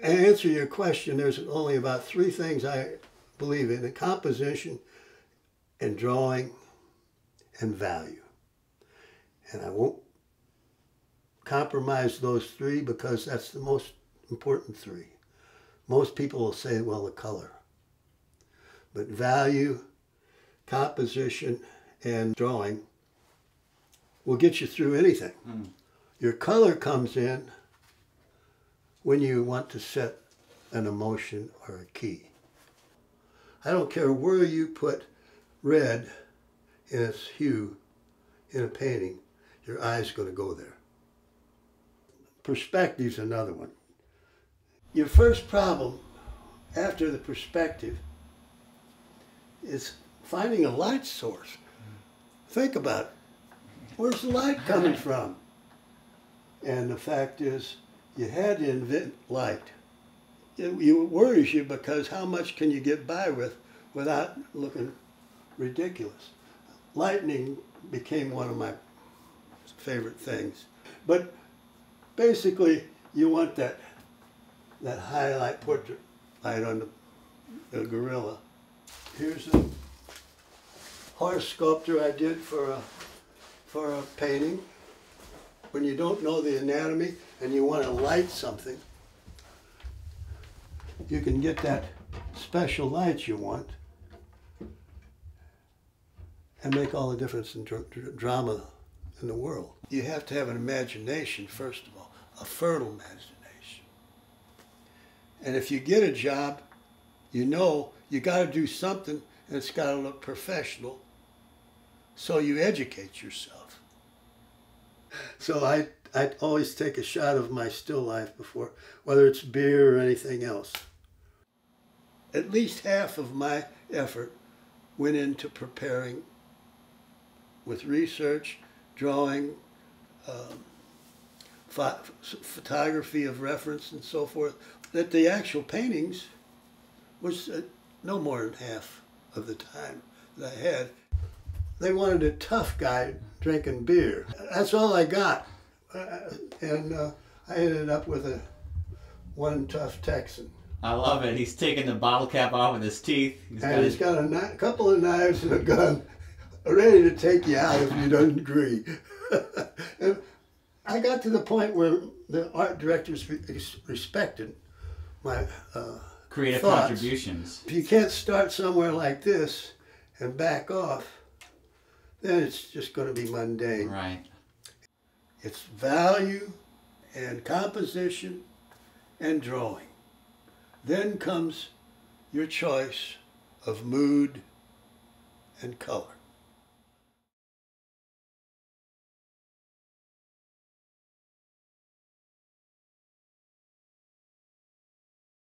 To answer your question, there's only about three things I believe in: the composition, and drawing, and value. And I won't compromise those three because that's the most important three. Most people will say, well, the color. But value, composition, and drawing will get you through anything. Mm. Your color comes in when you want to set an emotion or a key. I don't care where you put red in its hue in a painting, your eye's going to go there. Perspective's another one. Your first problem after the perspective is finding a light source. Think about it. Where's the light coming from? And the fact is, you had to invent light. It, it worries you because how much can you get by with without looking ridiculous? Lightning became one of my favorite things. But basically, you want that that highlight portrait light on the, the gorilla. Here's a horse sculpture I did for a for a painting. When you don't know the anatomy and you want to light something, you can get that special light you want and make all the difference in dr- dr- drama in the world. You have to have an imagination, first of all, a fertile imagination. And if you get a job, you know you got to do something and it's got to look professional. So you educate yourself. So I, I always take a shot of my still life before, whether it's beer or anything else. At least half of my effort went into preparing with research, drawing, um, pho- photography of reference and so forth, that the actual paintings was uh, no more than half of the time that I had. They wanted a tough guy drinking beer. That's all I got. Uh, and uh, I ended up with a one tough Texan. I love it. He's taking the bottle cap off with his teeth. He's got And he's his- got a kni- couple of knives and a gun ready to take you out if you don't agree. and I got to the point where the art directors re- respected my uh, creative thoughts. contributions. If you can't start somewhere like this and back off, then it's just going to be mundane. Right. It's value and composition and drawing. Then comes your choice of mood and color.